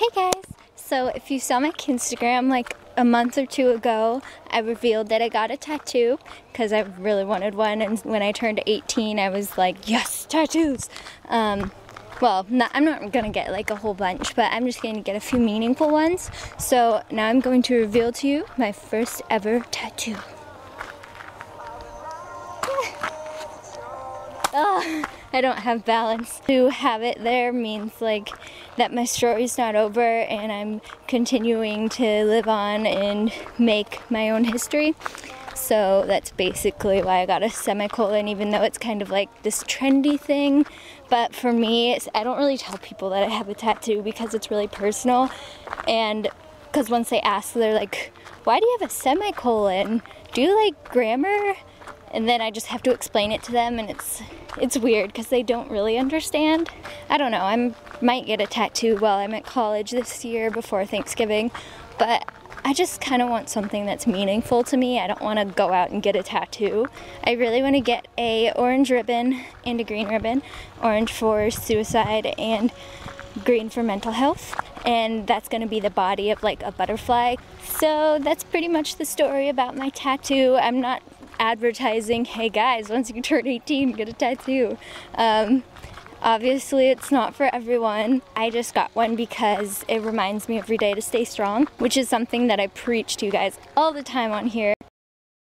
Hey guys! So if you saw my Instagram like a month or two ago, I revealed that I got a tattoo because I really wanted one and when I turned 18 I was like, yes, tattoos! Um, well, not, I'm not gonna get like a whole bunch, but I'm just gonna get a few meaningful ones. So now I'm going to reveal to you my first ever tattoo. oh, I don't have balance. To have it there means like that my story's not over and I'm continuing to live on and make my own history. So that's basically why I got a semicolon, even though it's kind of like this trendy thing. But for me, I don't really tell people that I have a tattoo because it's really personal. And because once they ask, they're like, why do you have a semicolon? Do you like grammar? And then I just have to explain it to them and it's it's weird because they don't really understand. I don't know, I might get a tattoo while I'm at college this year before Thanksgiving, but I just kind of want something that's meaningful to me. I don't want to go out and get a tattoo. I really want to get a orange ribbon and a green ribbon. Orange for suicide and green for mental health. And that's going to be the body of like a butterfly. So that's pretty much the story about my tattoo. I'm not advertising, hey guys, once you turn 18, get a tattoo. Um, obviously, it's not for everyone. I just got one because it reminds me every day to stay strong, which is something that I preach to you guys all the time on here.